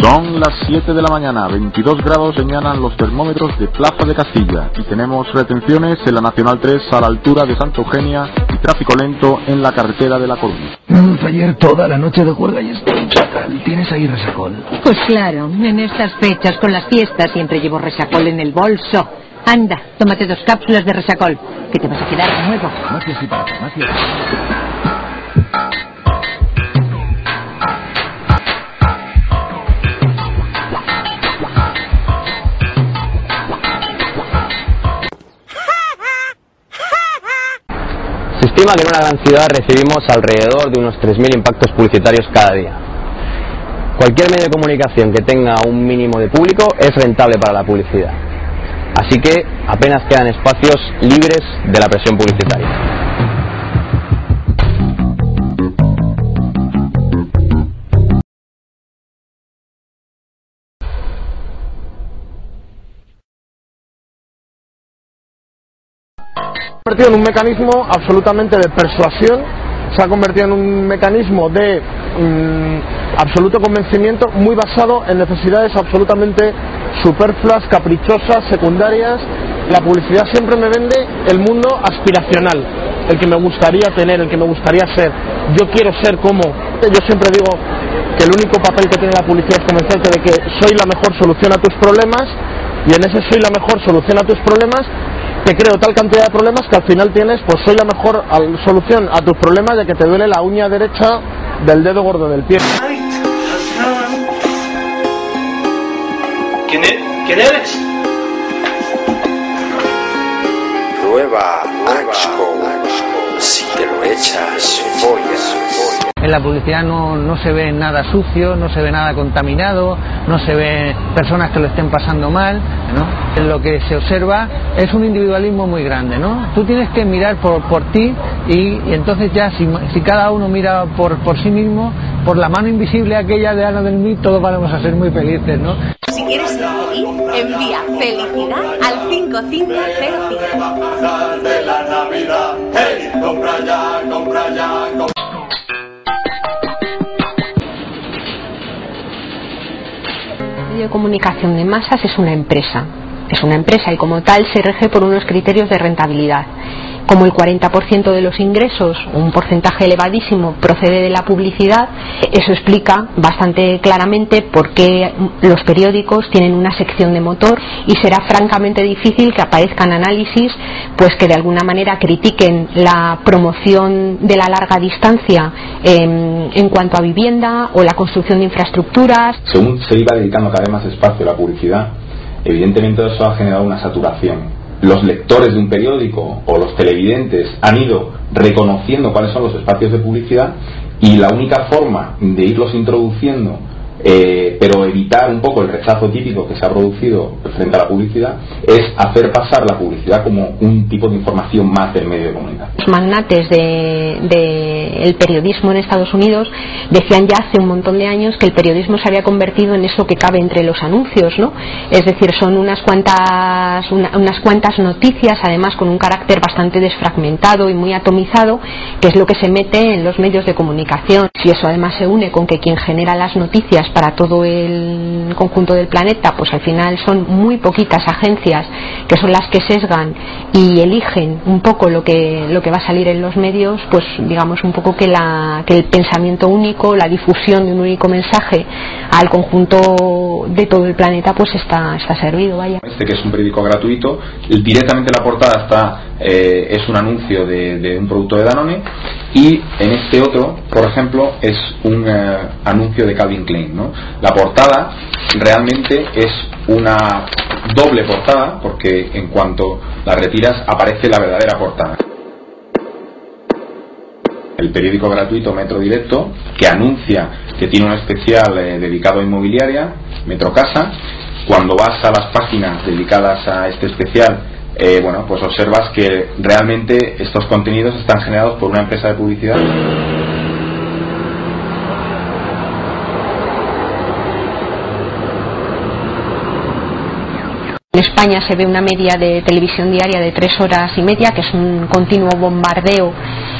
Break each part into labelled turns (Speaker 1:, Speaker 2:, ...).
Speaker 1: Son las 7 de la mañana, 22 grados señalan los termómetros de Plaza de Castilla y tenemos retenciones en la Nacional 3 a la altura de Santa Eugenia y tráfico lento en la carretera de La Coruña.
Speaker 2: Mm, fue ayer toda la noche de juerga y estoy chacal. ¿Tienes ahí resacol?
Speaker 3: Pues claro, en estas fechas con las fiestas siempre llevo resacol en el bolso. Anda, tómate dos cápsulas de resacol, que te vas a quedar nuevo.
Speaker 2: Farmacias y para farmacias.
Speaker 4: Estima que en una gran ciudad recibimos alrededor de unos 3.000 impactos publicitarios cada día. Cualquier medio de comunicación que tenga un mínimo de público es rentable para la publicidad. Así que apenas quedan espacios libres de la presión publicitaria.
Speaker 5: Convertido en un mecanismo absolutamente de persuasión, se ha convertido en un mecanismo de mm, absoluto convencimiento muy basado en necesidades absolutamente superfluas, caprichosas, secundarias. La publicidad siempre me vende el mundo aspiracional, el que me gustaría tener, el que me gustaría ser. Yo quiero ser como. Yo siempre digo que el único papel que tiene la publicidad es convencerte de que soy la mejor solución a tus problemas y en ese soy la mejor solución a tus problemas te creo tal cantidad de problemas que al final tienes, pues soy la mejor al- solución a tus problemas de que te duele la uña derecha del dedo gordo del pie.
Speaker 6: ¿Quién, quién eres?
Speaker 7: La publicidad no, no se ve nada sucio, no se ve nada contaminado, no se ve personas que lo estén pasando mal, ¿no? Lo que se observa es un individualismo muy grande, ¿no? Tú tienes que mirar por, por ti y, y entonces ya si, si cada uno mira por, por sí mismo, por la mano invisible aquella de Ana del Mí, todos vamos a ser muy felices, ¿no?
Speaker 8: Si quieres ser feliz, envía felicidad al 5505.
Speaker 6: de la Navidad. Hey, compra ya, compra ya, compra.
Speaker 9: Medio de comunicación de masas es una empresa. Es una empresa y como tal se rige por unos criterios de rentabilidad. Como el 40% de los ingresos, un porcentaje elevadísimo, procede de la publicidad, eso explica bastante claramente por qué los periódicos tienen una sección de motor y será francamente difícil que aparezcan análisis pues que de alguna manera critiquen la promoción de la larga distancia en, en cuanto a vivienda o la construcción de infraestructuras
Speaker 10: según se iba dedicando cada vez más espacio a la publicidad, evidentemente eso ha generado una saturación. Los lectores de un periódico o los televidentes han ido reconociendo cuáles son los espacios de publicidad y la única forma de irlos introduciendo, eh, pero evitar un poco el rechazo típico que se ha producido frente a la publicidad, es hacer pasar la publicidad como un tipo de información más del medio de comunicación.
Speaker 9: los magnates del de, el periodismo en Estados Unidos decían ya hace un montón de años que el periodismo se había convertido en eso que cabe entre los anuncios, ¿no? Es decir, son unas cuantas, una- unas cuantas noticias, además con un carácter bastante desfragmentado y muy atomizado, que es lo que se mete en los medios de comunicación. Si eso además se une con que quien genera las noticias para todo el conjunto del planeta, pues al final son muy poquitas agencias que son las que sesgan y eligen un poco lo que lo que va a salir en los medios, pues digamos un poco que la que el pensamiento único, la difusión de un único mensaje al conjunto de todo el planeta, pues está está servido, vaya.
Speaker 10: Este que es un periódico gratuito, directamente en la portada está eh, es un anuncio de, de un producto de Danone y en este otro, por ejemplo, es un eh, anuncio de Calvin Klein. La portada realmente es una doble portada porque en cuanto la retiras aparece la verdadera portada. El periódico gratuito Metro Directo que anuncia que tiene un especial eh, dedicado a inmobiliaria, Metro Casa. Cuando vas a las páginas dedicadas a este especial, eh, bueno, pues observas que realmente estos contenidos están generados por una empresa de publicidad.
Speaker 9: En España se ve una media de televisión diaria de tres horas y media, que es un continuo bombardeo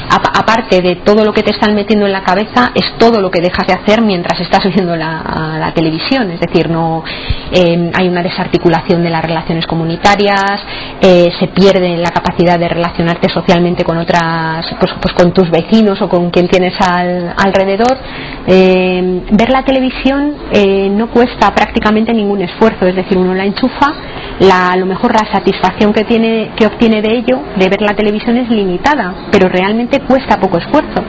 Speaker 9: aparte de todo lo que te están metiendo en la cabeza, es todo lo que dejas de hacer mientras estás viendo la, televisión. Es decir, no eh, hay una desarticulación de las relaciones comunitarias, eh, se pierde la capacidad de relacionarte socialmente con otras, pues, pues con tus vecinos o con quien tienes al, alrededor. Eh, ver la televisión no cuesta prácticamente ningún esfuerzo, es decir, uno la enchufa, la, a lo mejor la satisfacción que, tiene, que obtiene de ello, de ver la televisión, es limitada, pero realmente cuesta poco esfuerzo.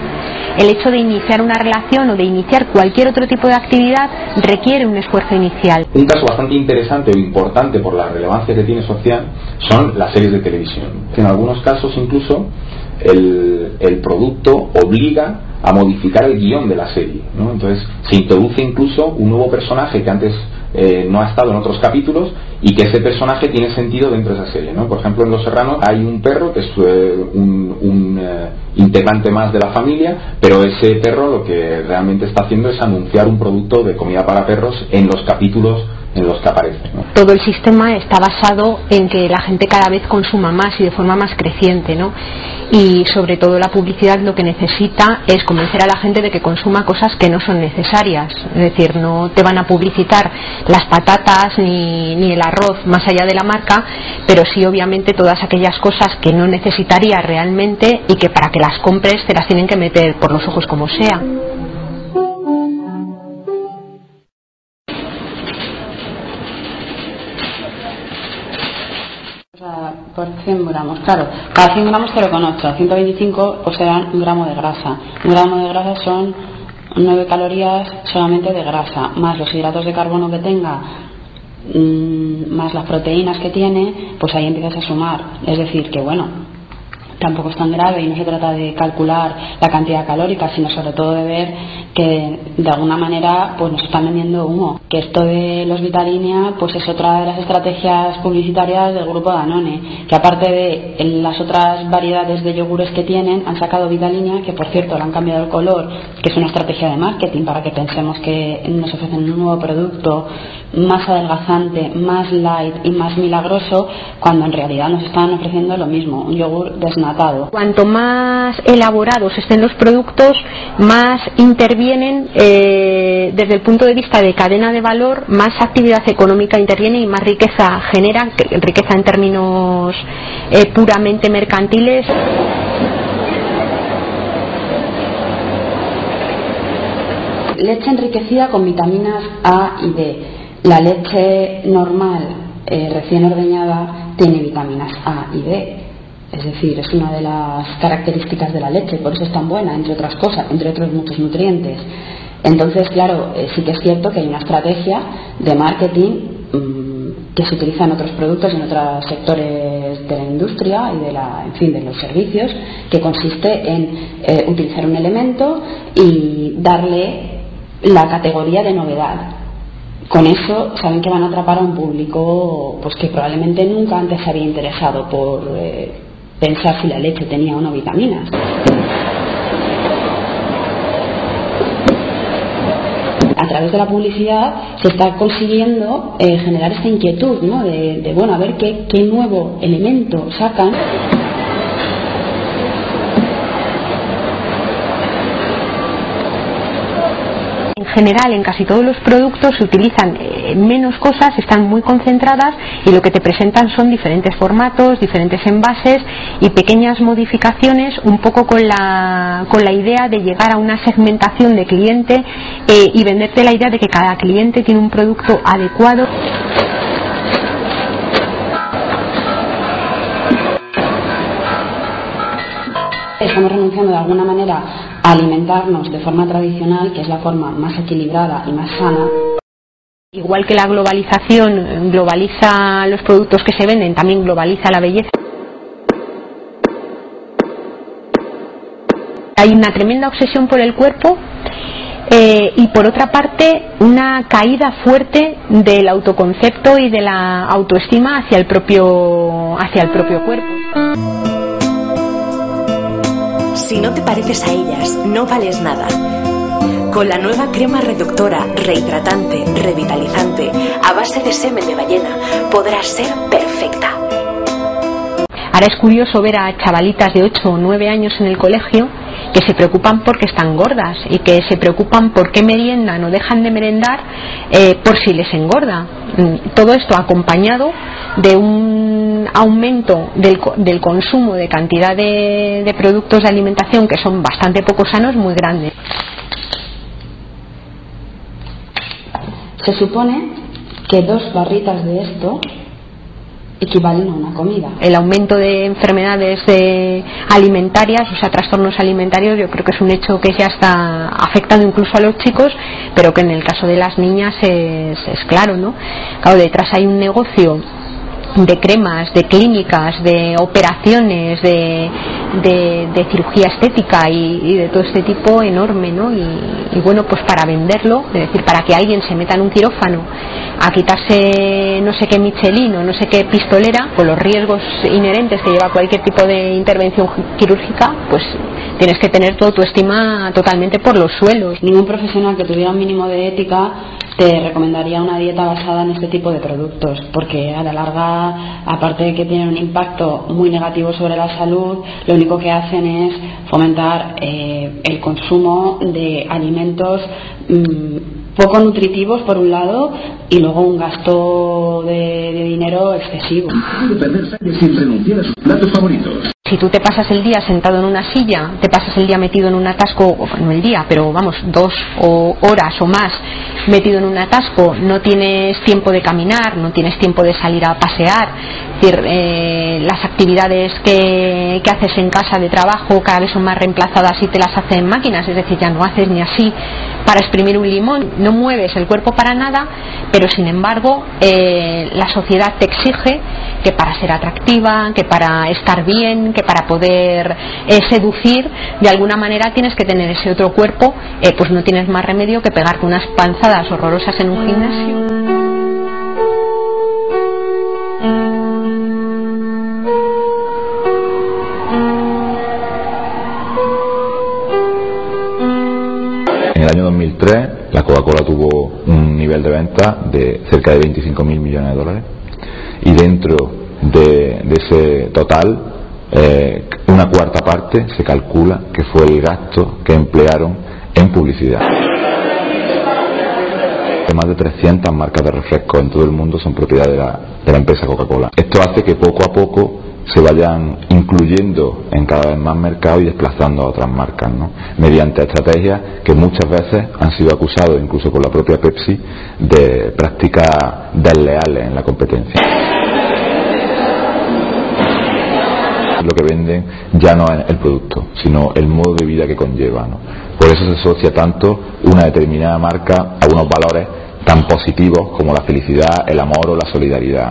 Speaker 9: El hecho de iniciar una relación o de iniciar cualquier otro tipo de actividad requiere un esfuerzo inicial.
Speaker 11: Un caso bastante interesante o importante por la relevancia que tiene social son las series de televisión. En algunos casos incluso el, el producto obliga a modificar el guion de la serie. Entonces se introduce incluso un nuevo personaje que antes eh, no ha estado en otros capítulos y que ese personaje tiene sentido dentro de esa serie. ¿no? Por ejemplo, en Los Serranos hay un perro que es eh, un, eh, integrante más de la familia, pero ese perro lo que realmente está haciendo es anunciar un producto de comida para perros en los capítulos en los que aparece.
Speaker 9: Todo el sistema está basado en que la gente cada vez consuma más y de forma más creciente, ¿no? Y sobre todo la publicidad lo que necesita es convencer a la gente de que consuma cosas que no son necesarias. Es decir, no te van a publicitar las patatas ni, ni el arroz más allá de la marca, pero sí obviamente todas aquellas cosas que no necesitarías realmente y que para que las compres te las tienen que meter por los ojos como sea.
Speaker 12: Por 100 gramos, claro, cada 100 gramos 0,8, 125 pues serán un gramo de grasa. Un gramo de grasa son 9 calorías solamente de grasa, más los hidratos de carbono que tenga, mm, más las proteínas que tiene, pues ahí empiezas a sumar. Es decir, que bueno, tampoco es tan grave y no se trata de calcular la cantidad calórica, sino sobre todo de ver que de alguna manera pues nos están vendiendo humo. Que esto de los Vitalinea pues es otra de las estrategias publicitarias del grupo Danone, que aparte de las otras variedades de yogures que tienen, han sacado Vitalinea, que por cierto le han cambiado el color, que es una estrategia de marketing para que pensemos que nos ofrecen un nuevo producto más adelgazante, más light y más milagroso, cuando en realidad nos están ofreciendo lo mismo, un yogur
Speaker 9: Cuanto más elaborados estén los productos, más intervienen eh, desde el punto de vista de cadena de valor, más actividad económica interviene y más riqueza genera, riqueza en términos eh, puramente mercantiles.
Speaker 12: Leche enriquecida con vitaminas A y D la leche normal eh, recién ordeñada tiene vitaminas A y B. Es decir, es una de las características de la leche, por eso es tan buena, entre otras cosas, entre otros muchos nutrientes. Entonces, claro, eh, sí que es cierto que hay una estrategia de marketing mm, que se utiliza en otros productos en otros sectores de la industria y de la, en fin, de los servicios, que consiste en eh, utilizar un elemento y darle la categoría de novedad con eso saben que van a atrapar a un público pues que probablemente nunca antes se había interesado por eh, pensar si la leche tenía o no vitaminas. a través de la publicidad se está consiguiendo eh, generar esta inquietud, ¿no? De, de, bueno, a ver qué, qué nuevo elemento sacan.
Speaker 9: General en casi todos los productos se utilizan eh, menos cosas, están muy concentradas y lo que te presentan son diferentes formatos, diferentes envases y pequeñas modificaciones un poco con la, con la idea de llegar a una segmentación de cliente eh, y venderte la idea de que cada cliente tiene un producto adecuado.
Speaker 12: Estamos renunciando de alguna manera alimentarnos de forma tradicional, que es la forma más equilibrada y más sana.
Speaker 9: Igual que la globalización globaliza los productos que se venden, también globaliza la belleza. Hay una tremenda obsesión por el cuerpo eh, y por otra parte una caída fuerte del autoconcepto y de la autoestima hacia el propio hacia el propio cuerpo.
Speaker 13: Si no te pareces a ellas, no vales nada. Con la nueva crema reductora, rehidratante, revitalizante, a base de semen de ballena, podrás ser perfecta.
Speaker 9: Ahora es curioso ver a chavalitas de 8 o 9 años en el colegio que se preocupan porque están gordas y que se preocupan por qué meriendan o dejan de merendar eh, por si les engorda. Mm, Todo esto acompañado de un aumento del, del consumo de cantidad de productos de alimentación que son bastante poco sanos muy grande.
Speaker 12: Se supone que dos barritas de esto equivalen a una comida.
Speaker 9: El aumento de enfermedades eh, alimentarias, o sea, trastornos alimentarios, yo creo que es un hecho que ya está afectando incluso a los chicos, pero que en el caso de las niñas es, es claro, ¿no? Claro, detrás hay un negocio de cremas, de clínicas, de operaciones, de, de- cirugía estética y, y de todo este tipo enorme, ¿no? Y, y bueno, pues para venderlo, es decir, para que alguien se meta en un quirófano a quitarse no sé qué Michelin o no sé qué pistolera, con los riesgos inherentes que lleva cualquier tipo de intervención quirúrgica, pues tienes que tener toda tu estima totalmente por los suelos.
Speaker 12: Ningún profesional que tuviera un mínimo de ética te recomendaría una dieta basada en este tipo de productos, porque a la larga, aparte de que tienen un impacto muy negativo sobre la salud, lo único que hacen es fomentar eh, el consumo de alimentos mm, poco nutritivos por un lado y luego un gasto de, dinero excesivo.
Speaker 14: favoritos.
Speaker 9: Si tú te pasas el día sentado en una silla, te pasas el día metido en un atasco, no el día, pero vamos, dos o horas o más metido en un atasco, no tienes tiempo de caminar, no tienes tiempo de salir a pasear, es decir, eh, las actividades que, que haces en casa de trabajo cada vez son más reemplazadas y te las hacen máquinas, es decir, ya no haces ni así para exprimir un limón, no mueves el cuerpo para nada, pero sin embargo eh, la sociedad te exige que para ser atractiva, que para estar bien, que para poder eh, seducir, de alguna manera tienes que tener ese otro cuerpo, eh, pues no tienes más remedio que pegarte unas panzadas horrorosas en un gimnasio.
Speaker 11: 2003, la Coca-Cola tuvo un nivel de venta de cerca de 25.000 millones de dólares y dentro de, ese total, eh, una cuarta parte se calcula que fue el gasto que emplearon en publicidad. Más de 300 marcas de refrescos en todo el mundo son propiedad de la, de la empresa Coca-Cola. Esto hace que poco a poco se vayan incluyendo en cada vez más mercados y desplazando a otras marcas, ¿no? mediante estrategias que muchas veces han sido acusados, incluso por la propia Pepsi, de prácticas desleales en la competencia. Lo que venden ya no es el producto, sino el modo de vida que conlleva. ¿no? Por eso se asocia tanto una determinada marca a unos valores tan positivos como la felicidad, el amor o la solidaridad.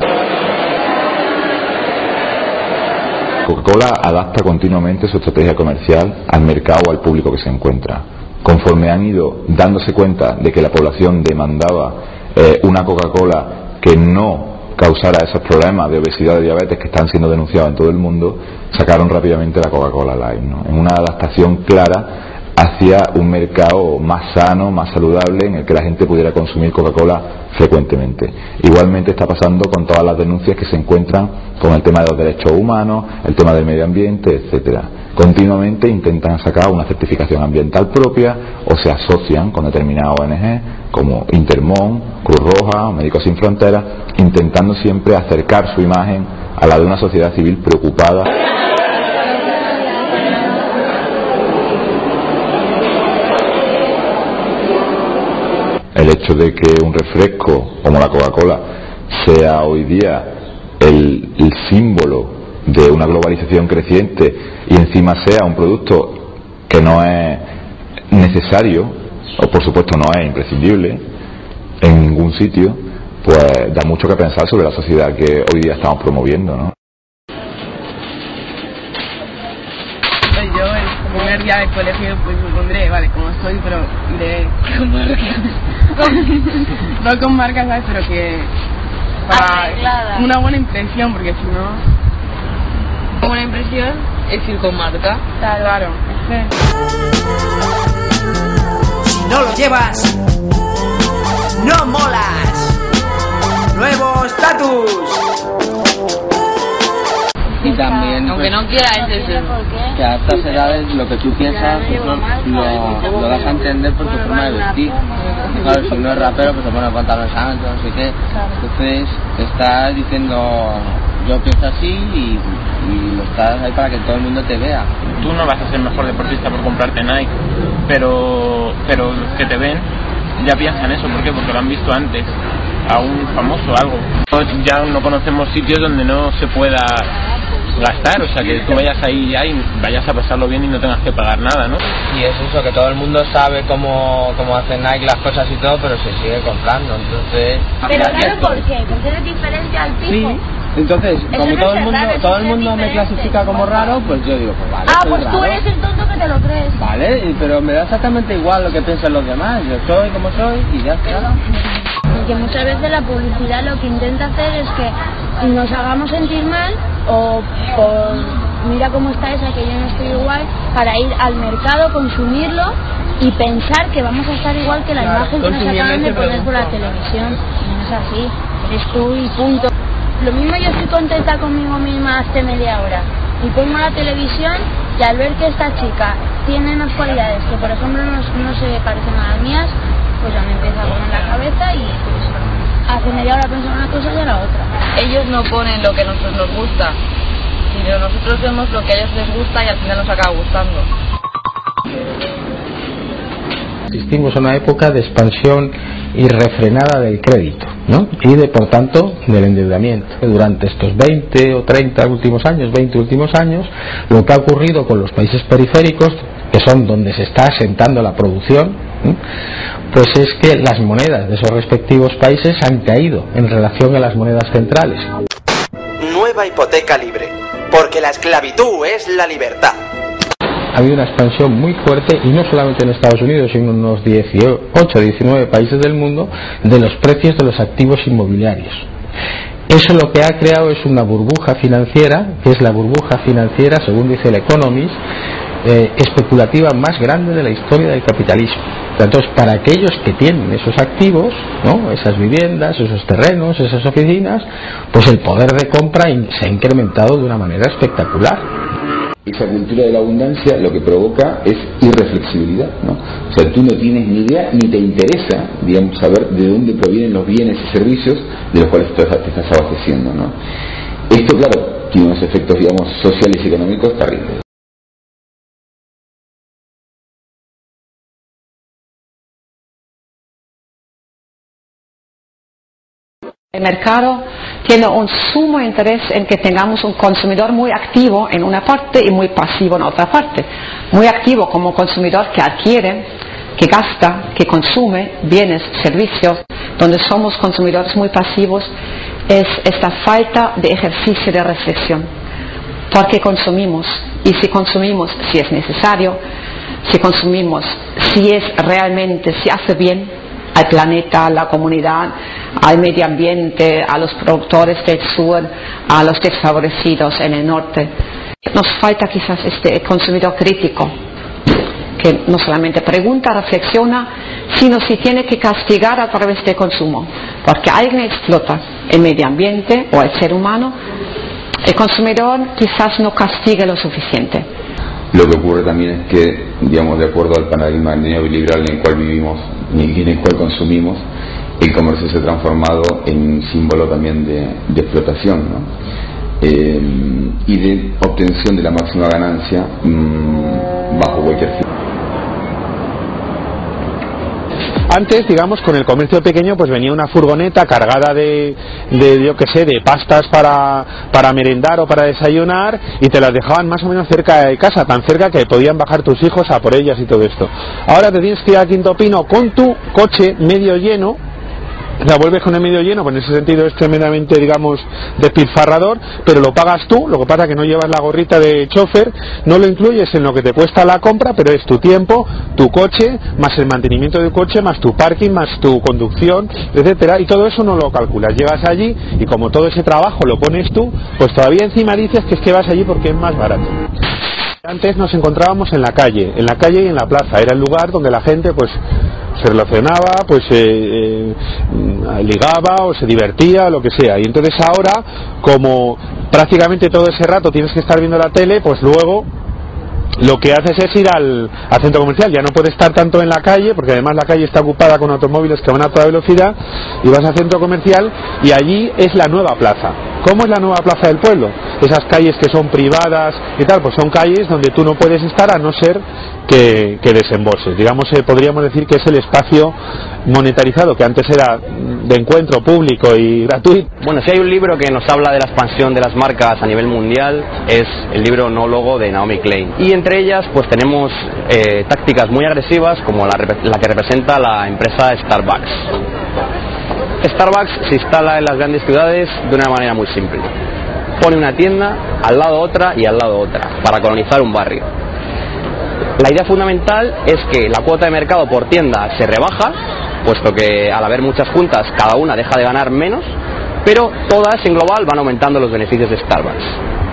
Speaker 11: Coca-Cola adapta continuamente su estrategia comercial al mercado o al público que se encuentra. Conforme han ido dándose cuenta de que la población demandaba eh, una Coca-Cola que no causara esos problemas de obesidad y diabetes que están siendo denunciados en todo el mundo, sacaron rápidamente la Coca-Cola Light, ¿no? en una adaptación clara hacia un mercado más sano, más saludable, en el que la gente pudiera consumir Coca-Cola frecuentemente. Igualmente está pasando con todas las denuncias que se encuentran con el tema de los derechos humanos, el tema del medio ambiente, etcétera. Continuamente intentan sacar una certificación ambiental propia o se asocian con determinadas ONG como Intermón, Cruz Roja Médicos Sin Fronteras, intentando siempre acercar su imagen a la de una sociedad civil preocupada. El hecho de que un refresco como la Coca-Cola sea hoy día el, símbolo de una globalización creciente y encima sea un producto que no es necesario, o por supuesto no es imprescindible en ningún sitio, pues da mucho que pensar sobre la sociedad que hoy día estamos promoviendo, ¿no?
Speaker 15: Yo el primer día del colegio pues me pondré, vale, como soy, pero iré con no con marcas, ¿sabes? Pero que para
Speaker 16: Arreglada.
Speaker 15: una buena impresión, porque si no...
Speaker 16: Buena impresión es ir con marca.
Speaker 15: Claro,
Speaker 17: Si no lo llevas, no molas. Nuevo estatus.
Speaker 18: También
Speaker 16: Aunque
Speaker 18: pues,
Speaker 16: no quiera, es eso.
Speaker 18: que a estas edades lo que tú piensas pues, lo, lo, lo das a entender por tu forma de vestir. Y claro, si uno es rapero pues se pone pantalones anchos, no sé qué. Entonces estás diciendo yo pienso así y, y lo estás ahí para que todo el mundo te vea.
Speaker 19: Tú no vas a ser mejor deportista por comprarte Nike, pero, pero los que te ven ya piensan eso. ¿Por qué? Porque lo han visto antes a un famoso algo. Ya no conocemos sitios donde no se pueda gastar, o sea que tú vayas ahí ya y vayas a pasarlo bien y no tengas que pagar nada, ¿no?
Speaker 18: Y es eso, que todo el mundo sabe cómo, cómo hace Nike las cosas y todo, pero se sigue comprando, entonces...
Speaker 20: Pero claro, ¿por qué? Porque eres diferente al tipo.
Speaker 18: Sí, entonces,
Speaker 20: Eso
Speaker 18: como
Speaker 20: no
Speaker 18: todo
Speaker 20: es
Speaker 18: el mundo,
Speaker 20: raro,
Speaker 18: todo
Speaker 20: es
Speaker 18: el mundo me clasifica como raro, pues yo digo, pues vale,
Speaker 20: Ah, pues tú
Speaker 18: raro.
Speaker 20: eres el tonto que te lo crees.
Speaker 18: Vale, y- pero me da exactamente igual lo que piensan los demás. Yo soy como soy y ya está.
Speaker 20: Y que muchas veces la publicidad lo que intenta hacer es que nos hagamos sentir mal o por mira cómo está esa que yo no estoy igual para ir al mercado, consumirlo y pensar que vamos a estar igual que la
Speaker 18: Claro,
Speaker 20: imagen que nos acaban de poner por la televisión. No es así, eres tú y punto. Lo mismo yo estoy contenta conmigo misma hace media hora y pongo la televisión y al ver que esta chica tiene unas cualidades que por ejemplo no, no se parecen a las mías, pues ya me empieza a poner la cabeza y pues hace media hora pienso una cosa y a la otra.
Speaker 16: Ellos no ponen lo que a nosotros nos gusta, sino nosotros vemos lo que a ellos les gusta y al final nos acaba gustando.
Speaker 21: Asistimos a una época de expansión irrefrenada del crédito ¿no? y de por tanto del endeudamiento. Durante estos 20 o 30 últimos años, 20 últimos años, lo que ha ocurrido con los países periféricos, que son donde se está asentando la producción, pues es que las monedas de esos respectivos países han caído en relación a las monedas centrales.
Speaker 6: Nueva hipoteca libre, porque la esclavitud es la libertad.
Speaker 21: ha habido una expansión muy fuerte y no solamente en Estados Unidos sino en unos 18 19 países del mundo de los precios de los activos inmobiliarios eso lo que ha creado es una burbuja financiera que es la burbuja financiera según dice el Economist eh, especulativa más grande de la historia del capitalismo entonces para aquellos que tienen esos activos ¿no? esas viviendas esos terrenos esas oficinas pues el poder de compra se ha incrementado de una manera espectacular
Speaker 22: Esa cultura de la abundancia lo que provoca es irreflexibilidad, ¿no? O sea, tú no tienes ni idea ni te interesa, digamos, saber de dónde provienen los bienes y servicios de los cuales te estás abasteciendo, ¿no? Esto, claro, tiene unos efectos, digamos, sociales y económicos terribles.
Speaker 23: El mercado tiene un sumo interés en que tengamos un consumidor muy activo en una parte y muy pasivo en otra parte. Muy activo como consumidor que adquiere, que gasta, que consume bienes, servicios, donde somos consumidores muy pasivos, es esta falta de ejercicio de reflexión. Porque consumimos, y si consumimos si es necesario, si consumimos si es realmente, si hace bien, al planeta, a la comunidad, al medio ambiente, a los productores del sur, a los desfavorecidos en el norte. Nos falta quizás este consumidor crítico, que no solamente pregunta, reflexiona, sino si tiene que castigar a través del consumo, porque alguien explota el medio ambiente o el ser humano, el consumidor quizás no castigue lo suficiente.
Speaker 22: Lo que ocurre también es que, digamos, de acuerdo al paradigma neoliberal en el cual vivimos en el cual consumimos, el comercio se ha transformado en un símbolo también de, explotación. Eh, y de obtención de la máxima ganancia mm, bajo cualquier fin.
Speaker 24: Antes, digamos, con el comercio pequeño, pues venía una furgoneta cargada de, de yo qué sé, de pastas para, para merendar o para desayunar y te las dejaban más o menos cerca de casa, tan cerca que podían bajar tus hijos a por ellas y todo esto. Ahora te tienes que ir a Quinto Pino con tu coche medio lleno la vuelves con el medio lleno, pues en ese sentido es tremendamente, digamos, despilfarrador, pero lo pagas tú, lo que pasa que no llevas la gorrita de chofer, no lo incluyes en lo que te cuesta la compra, pero es tu tiempo, tu coche, más el mantenimiento del coche, más tu parking, más tu conducción, etcétera, y todo eso no lo calculas. Llegas allí y como todo ese trabajo lo pones tú, pues todavía encima dices que es que vas allí porque es más barato. Antes nos encontrábamos en la calle, en la calle y en la plaza, era el lugar donde la gente pues se relacionaba, pues eh, eh, ligaba o se divertía, lo que sea. Y entonces ahora, como prácticamente todo ese rato tienes que estar viendo la tele, pues luego lo que haces es ir al, centro comercial, ya no puedes estar tanto en la calle, porque además la calle está ocupada con automóviles que van a toda velocidad, y vas al centro comercial y allí es la nueva plaza. ¿Cómo es la nueva plaza del pueblo? Esas calles que son privadas y tal, pues son calles donde tú no puedes estar a no ser que, que. Digamos, eh, podríamos decir que es el espacio monetarizado que antes era de encuentro público y gratuito.
Speaker 4: Bueno, si hay un libro que nos habla de la expansión de las marcas a nivel mundial, es el libro No Logo de Naomi Klein. Y entre ellas, pues tenemos eh, tácticas muy agresivas como la, la que representa la empresa Starbucks. Starbucks se instala en las grandes ciudades de una manera muy simple. Pone una tienda, al lado otra y al lado otra, para colonizar un barrio. La idea fundamental es que la cuota de mercado por tienda se rebaja, puesto que al haber muchas juntas cada una deja de ganar menos, pero todas en global van aumentando los beneficios de Starbucks.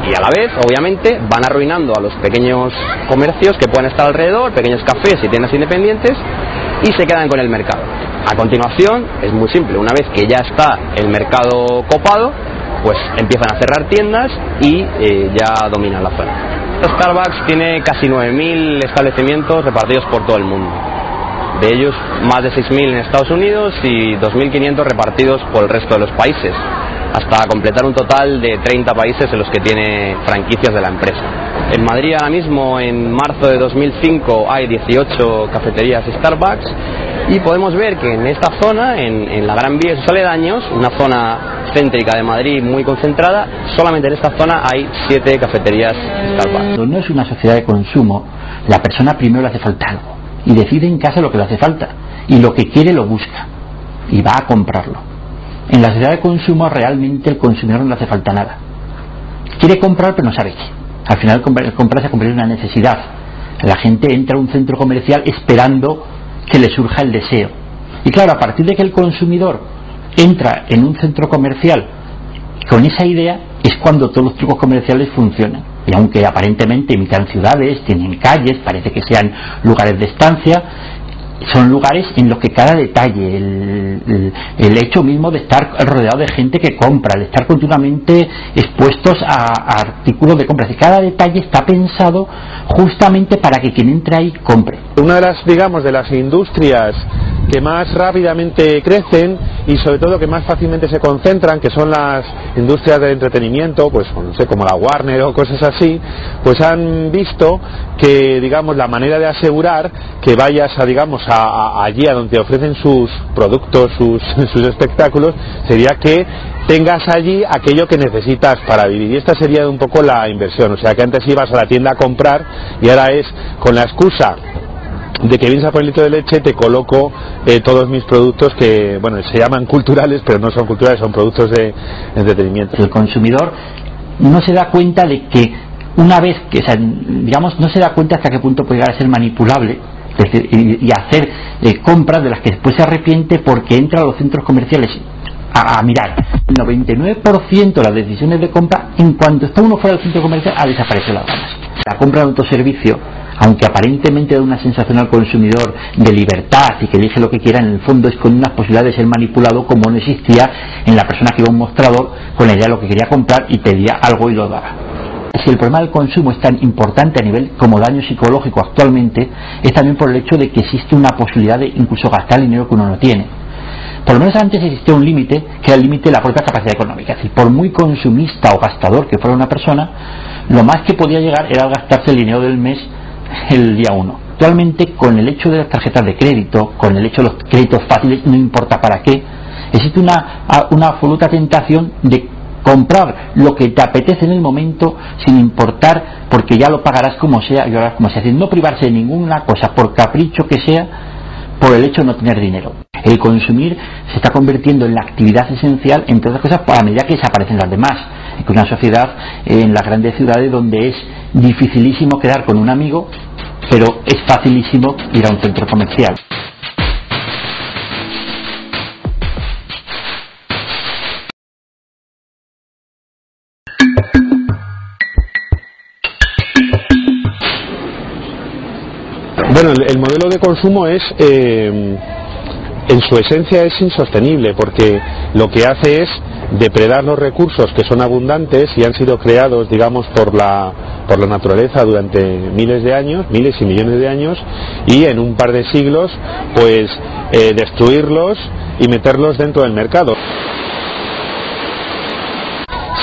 Speaker 4: Y a la vez, obviamente, van arruinando a los pequeños comercios que pueden estar alrededor, pequeños cafés y tiendas independientes, y se quedan con el mercado. A continuación, es muy simple, una vez que ya está el mercado copado, pues empiezan a cerrar tiendas y eh, ya dominan la zona. Starbucks tiene casi 9.000 establecimientos repartidos por todo el mundo. De ellos, más de 6.000 en Estados Unidos y 2.500 repartidos por el resto de los países, hasta completar un total de 30 países en los que tiene franquicias de la empresa. En Madrid ahora mismo, en marzo de 2005, hay 18 cafeterías Starbucks y podemos ver que en esta zona, en, la Gran Vía y sus una zona céntrica de Madrid muy concentrada, solamente en esta zona hay 7 cafeterías Starbucks.
Speaker 25: No es una sociedad de consumo, la persona primero le hace falta algo y decide en casa lo que le hace falta y lo que quiere lo busca y va a comprarlo. En la sociedad de consumo realmente el consumidor no le hace falta nada. Quiere comprar pero no sabe qué. Al final comprar, comprar se una necesidad. La gente entra a un centro comercial esperando que le surja el deseo. Y claro, a partir de que el consumidor entra en un centro comercial con esa idea, es cuando todos los trucos comerciales funcionan. Y aunque aparentemente imitan ciudades, tienen calles, parece que sean lugares de estancia, son lugares en los que cada detalle, el, hecho mismo de estar rodeado de gente que compra, de estar continuamente expuestos a, a artículos de compra, cada detalle está pensado justamente para que quien entre ahí compre.
Speaker 24: Una de las, digamos, de las industrias que más rápidamente crecen y sobre todo que más fácilmente se concentran, que son las industrias de entretenimiento, pues no sé, como la Warner o cosas así, pues han visto que, digamos, la manera de asegurar que vayas a, digamos, a, allí a donde ofrecen sus productos, sus, sus espectáculos, sería que tengas allí aquello que necesitas para vivir. Y esta sería un poco la inversión. O sea, que antes ibas a la tienda a comprar y ahora es con la excusa de que vienes a por el litro de leche te coloco eh, todos mis productos que bueno se llaman culturales pero no son culturales son productos de entretenimiento.
Speaker 25: El consumidor no se da cuenta de que una vez que o digamos no se da cuenta hasta qué punto puede llegar a ser manipulable y, y, hacer eh, compras de las que después se arrepiente porque entra a los centros comerciales a, a mirar. El 99% de las decisiones de compra en cuanto está uno fuera del centro comercial ha desaparecido las ganas la compra de autoservicio aunque aparentemente da una sensación al consumidor de libertad y que elige lo que quiera, en el fondo es con unas posibilidades de ser manipulado como no existía en la persona que iba a un mostrador con la idea de lo que quería comprar y pedía algo y lo daba. Si el problema del consumo es tan importante a nivel como daño psicológico actualmente, es también por el hecho de que existe una posibilidad de incluso gastar el dinero que uno no tiene. Por lo menos antes existía un límite, que era el límite de la propia capacidad económica. Es decir, por muy consumista o gastador que fuera una persona, lo más que podía llegar era gastarse el dinero del mes el día 1. Actualmente, con el hecho de las tarjetas de crédito, con el hecho de los créditos fáciles, no importa para qué, existe una, una absoluta tentación de comprar lo que te apetece en el momento sin importar porque ya lo pagarás como sea y ahora como sea. Es decir, no privarse de ninguna cosa por capricho que sea por el hecho de no tener dinero. El consumir se está convirtiendo en la actividad esencial, entre otras cosas, a medida que desaparecen las demás. Es una sociedad en las grandes ciudades donde es dificilísimo quedar con un amigo, pero es facilísimo ir a un centro comercial.
Speaker 24: Bueno, el, el, modelo de consumo es, eh, en su esencia es insostenible, porque lo que hace es depredar los recursos que son abundantes y han sido creados, digamos, por la, por la naturaleza durante miles de años, miles y millones de años, y en un par de siglos, pues eh, destruirlos y meterlos dentro del mercado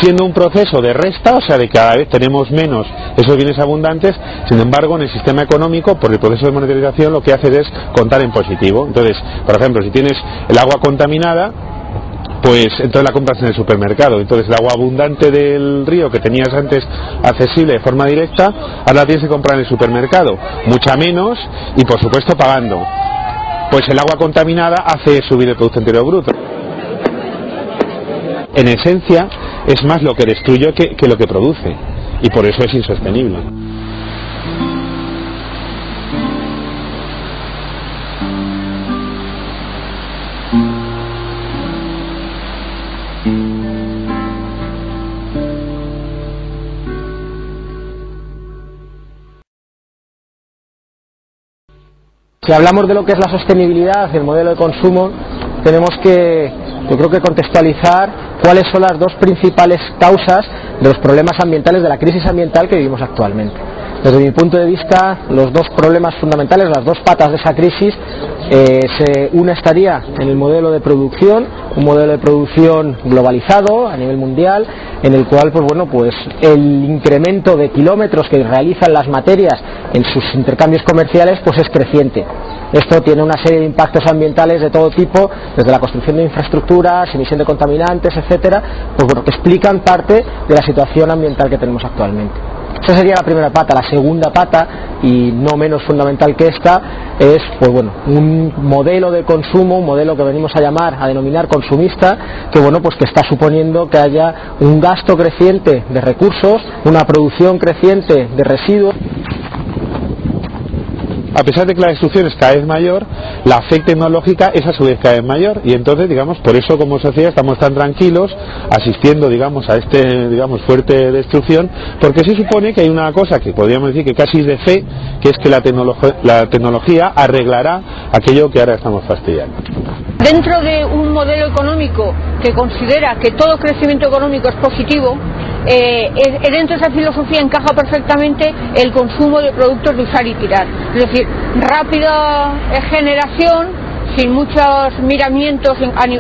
Speaker 24: siendo un proceso de resta, o sea, de cada vez tenemos menos esos bienes abundantes, sin embargo, en el sistema económico, por el proceso de monetarización, lo que hace es contar en positivo. Entonces, por ejemplo, si tienes el agua contaminada, pues entonces la compras en el supermercado. Entonces el agua abundante del río que tenías antes accesible de forma directa, ahora tienes que comprar en el supermercado. Mucha menos y por supuesto pagando. Pues el agua contaminada hace subir el Producto Interior Bruto. En esencia es más lo que destruye que lo que produce y por eso es insostenible.
Speaker 26: Si hablamos de lo que es la sostenibilidad, el modelo de consumo, tenemos que, yo creo que contextualizar cuáles son las dos principales causas de los problemas ambientales, de la crisis ambiental que vivimos actualmente. Desde mi punto de vista, los dos problemas fundamentales, las dos patas de esa crisis, eh, se, una estaría en el modelo de producción, un modelo de producción globalizado a nivel mundial, en el cual, pues bueno, pues el incremento de kilómetros que realizan las materias en sus intercambios comerciales, pues es creciente. Esto tiene una serie de impactos ambientales de todo tipo, desde la construcción de infraestructuras, emisión de contaminantes, etcétera, pues bueno, que explican parte de la situación ambiental que tenemos actualmente. Esa sería la primera pata. La segunda pata, y no menos fundamental que esta, es pues bueno, un modelo de consumo, un modelo que venimos a llamar, a denominar consumista, que bueno, pues que está suponiendo que haya un gasto creciente de recursos, una producción creciente de residuos
Speaker 24: a pesar de que la destrucción es cada vez mayor, la fe tecnológica es a su vez cada vez mayor y entonces, digamos, por eso como sociedad estamos tan tranquilos asistiendo, digamos, a este, digamos, fuerte destrucción, porque se supone que hay una cosa que podríamos decir que casi es de fe, que es que la, la tecnología arreglará aquello que ahora estamos fastidiando.
Speaker 27: Dentro de un modelo económico que considera que todo crecimiento económico es positivo, eh, dentro de esa filosofía encaja perfectamente el consumo de productos de usar y tirar. Es decir, rápida generación, sin muchos miramientos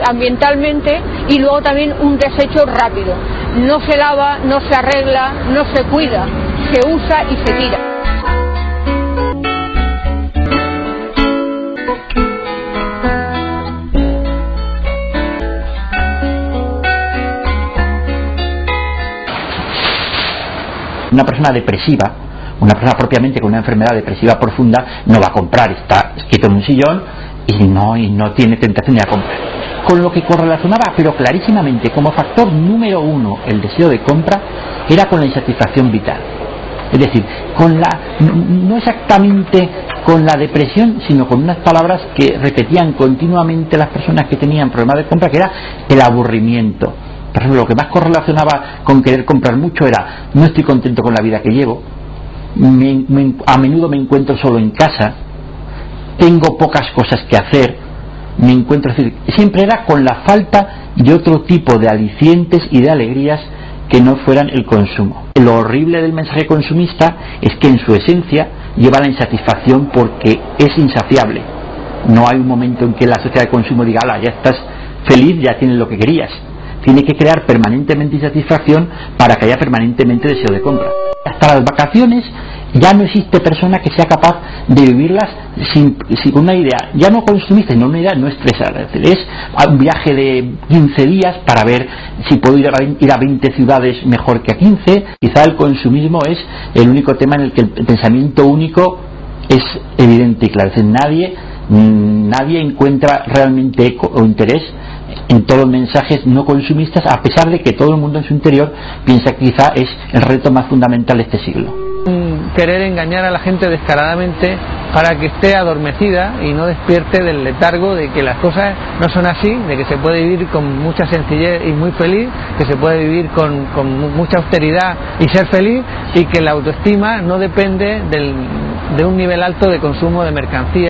Speaker 27: ambientalmente y luego también un desecho rápido. No se lava, no se arregla, no se cuida, se usa y se tira.
Speaker 25: Una persona depresiva, una persona propiamente con una enfermedad depresiva profunda, no va a comprar, está quieto en un sillón y no, y no tiene tentación de comprar. Con lo que correlacionaba, pero clarísimamente, como factor número uno, el deseo de compra, era con la insatisfacción vital. Es decir, con la, no exactamente con la depresión, sino con unas palabras que repetían continuamente las personas que tenían problemas de compra, que era el aburrimiento por ejemplo, lo que más correlacionaba con querer comprar mucho era no estoy contento con la vida que llevo, a menudo me encuentro solo en casa, tengo pocas cosas que hacer, me encuentro, es decir, siempre era con la falta de otro tipo de alicientes y de alegrías que no fueran el consumo. Lo horrible del mensaje consumista es que en su esencia lleva la insatisfacción porque es insaciable. No hay un momento en que la sociedad de consumo diga, ala, ya estás feliz, ya tienes lo que querías tiene que crear permanentemente insatisfacción para que haya permanentemente deseo de compra. Hasta las vacaciones ya no existe persona que sea capaz de vivirlas sin, una idea, ya no consumista, sino una idea no estresada. Es un viaje de 15 días para ver si puedo ir a, ir a 20 ciudades mejor que a 15. Quizá el consumismo es el único tema en el que el pensamiento único es evidente y claro. Nadie, mm, nadie encuentra realmente eco o interés en todos los mensajes no consumistas, a pesar de que todo el mundo en su interior piensa que quizá es el reto más fundamental de este siglo.
Speaker 7: Querer engañar a la gente descaradamente para que esté adormecida y no despierte del letargo de que las cosas no son así, de que se puede vivir con mucha sencillez y muy feliz, que se puede vivir con, mucha austeridad y ser feliz y que la autoestima no depende de un nivel alto de consumo de mercancías.